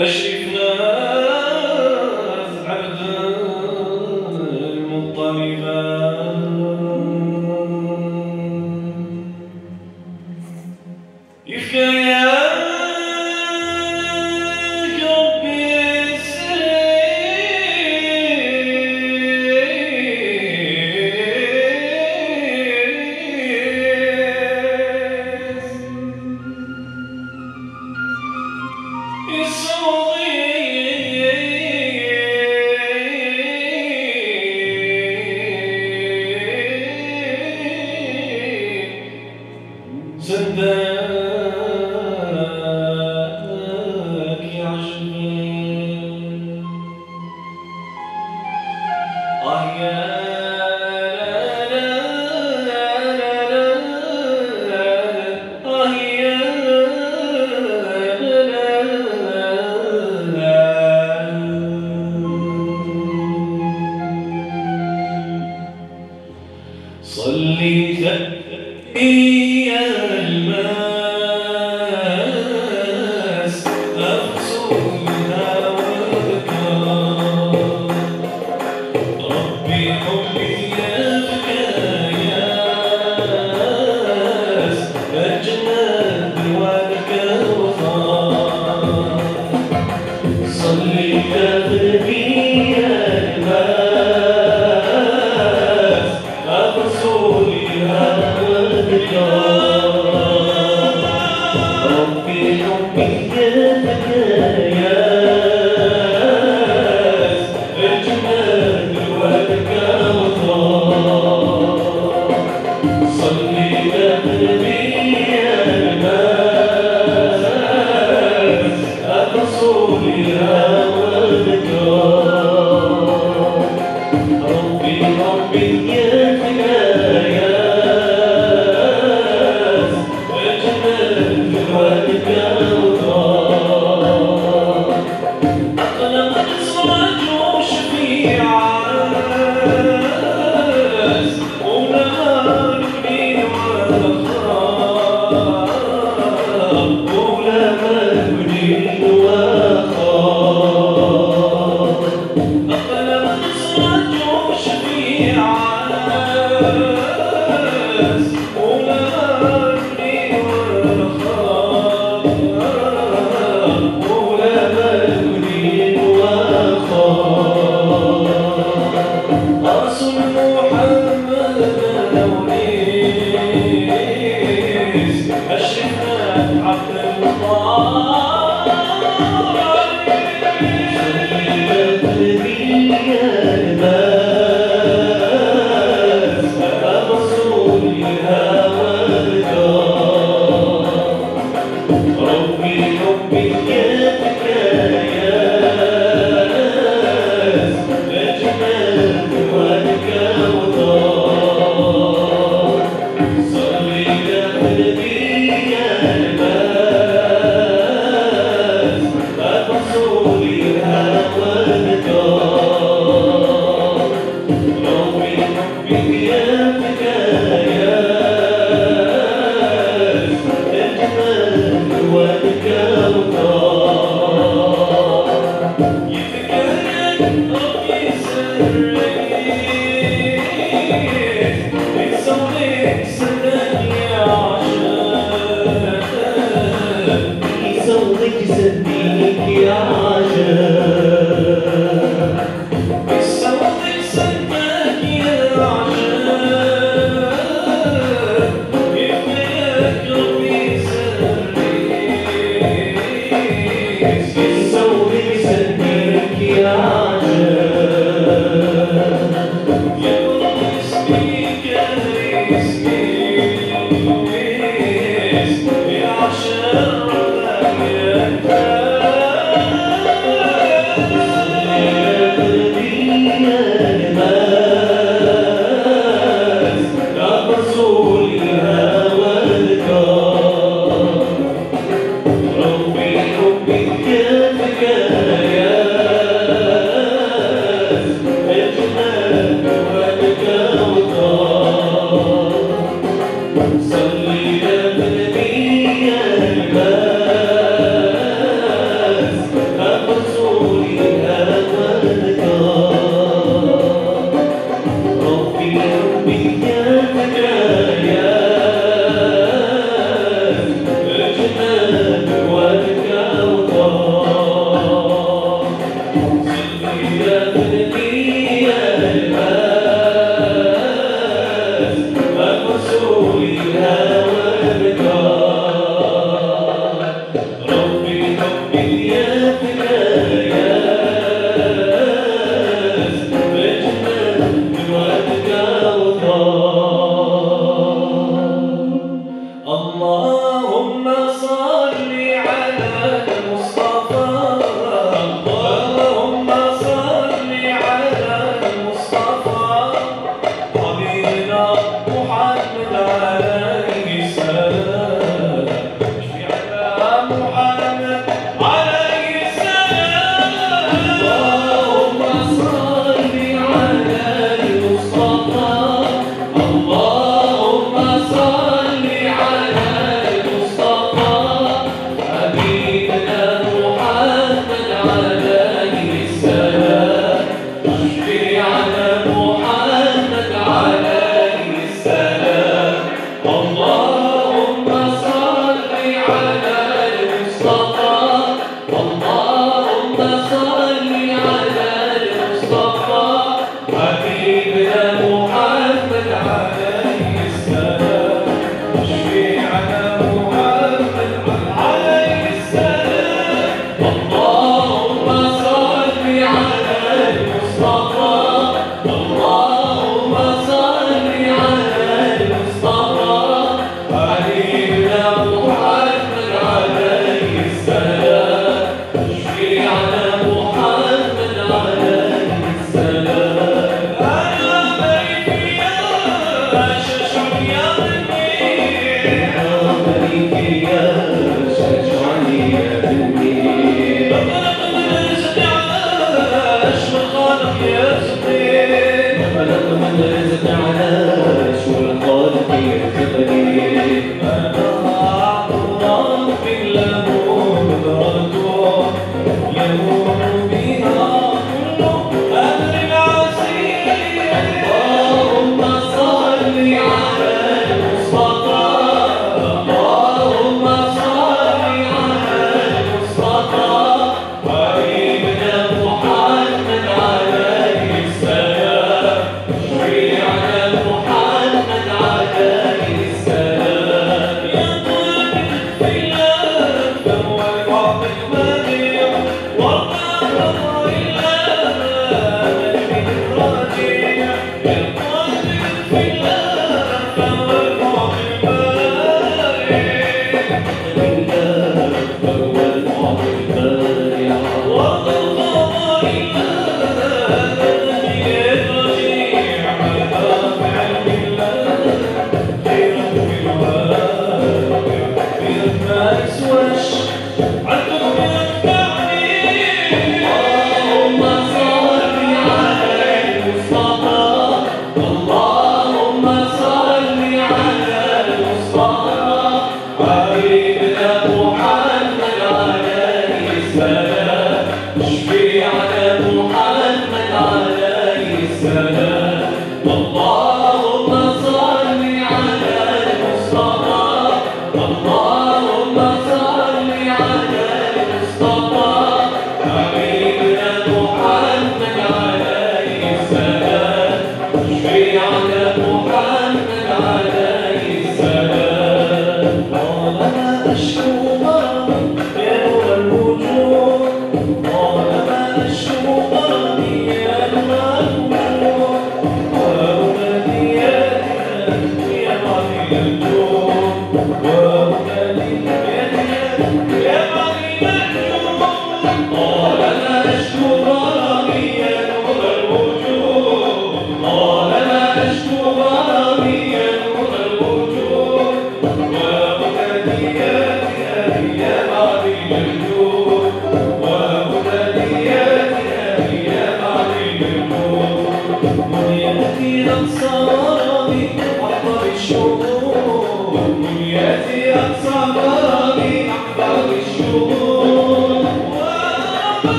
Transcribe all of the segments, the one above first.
das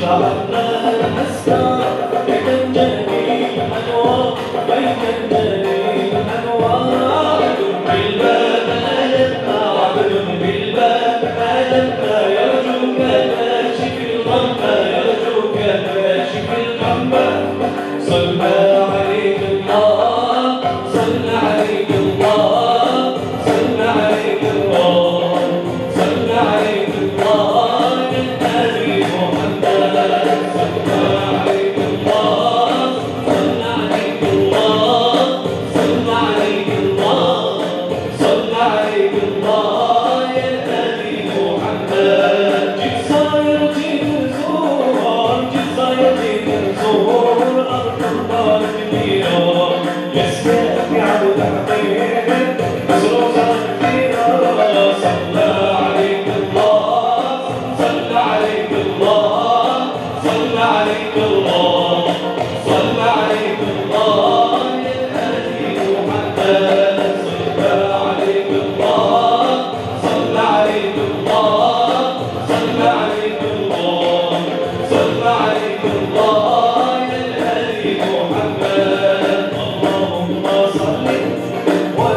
Baba Rasta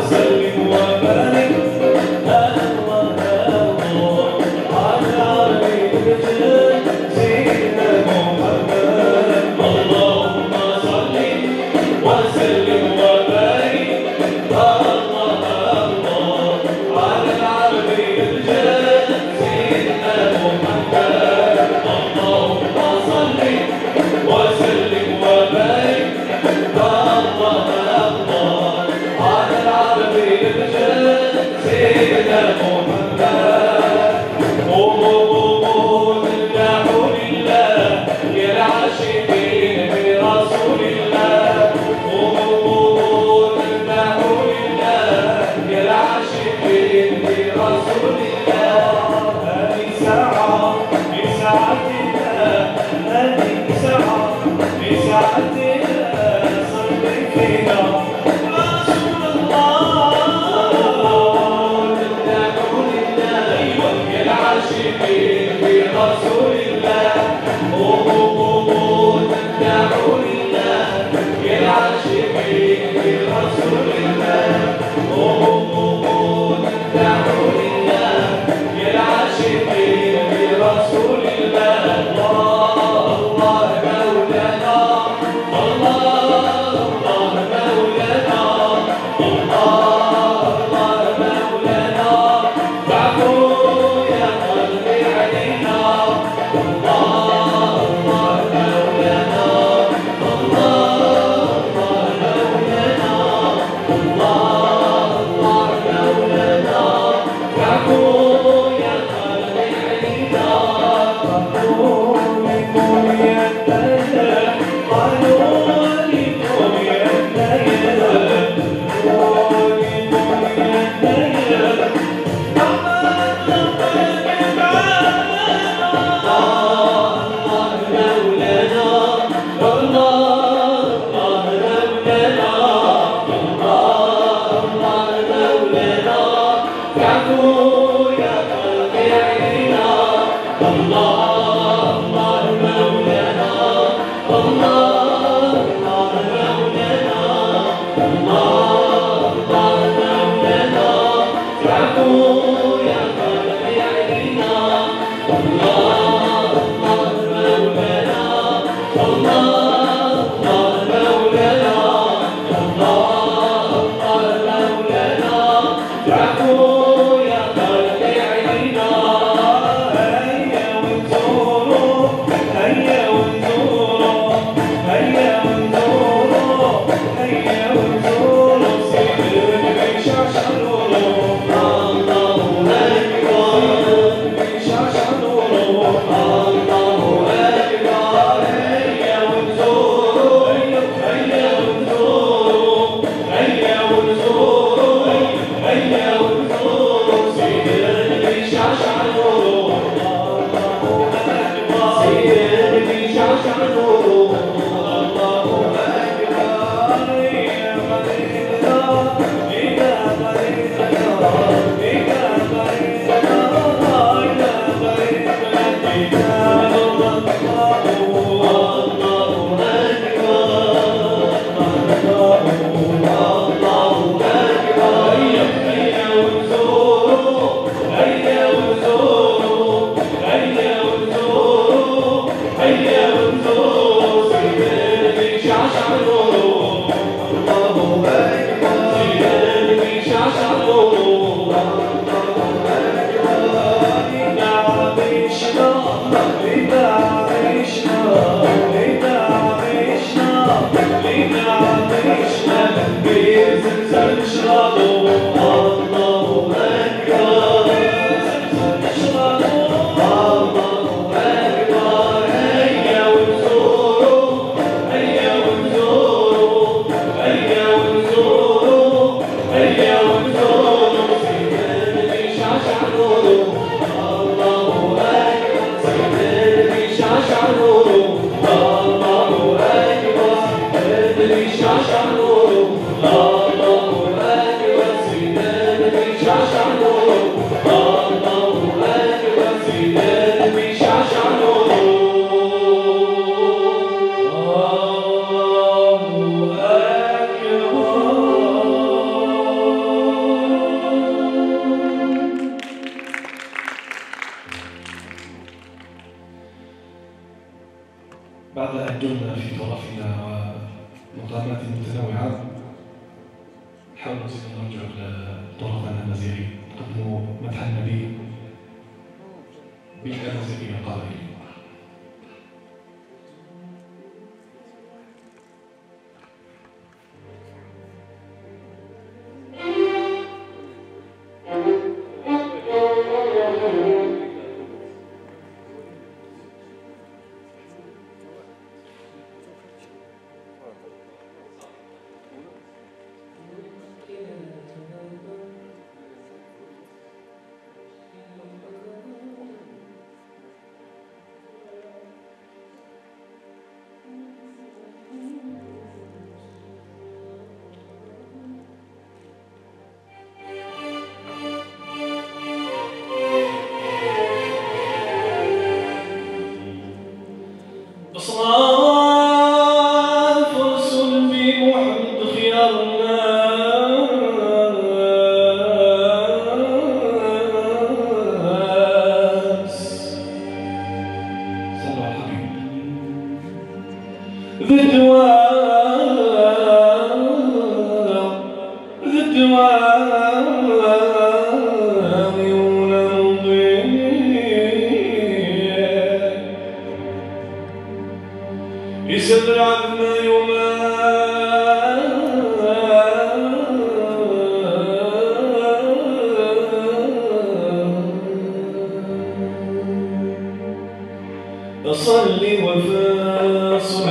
Thank you.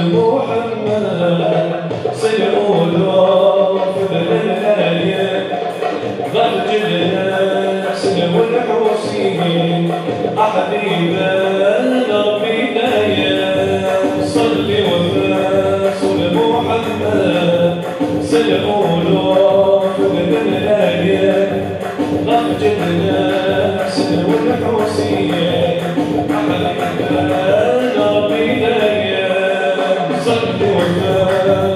محمد صلوا له في الآية ضج الناس والحسين أحبيبا سلموا من الآية ضج الناس والحسين أحلى California.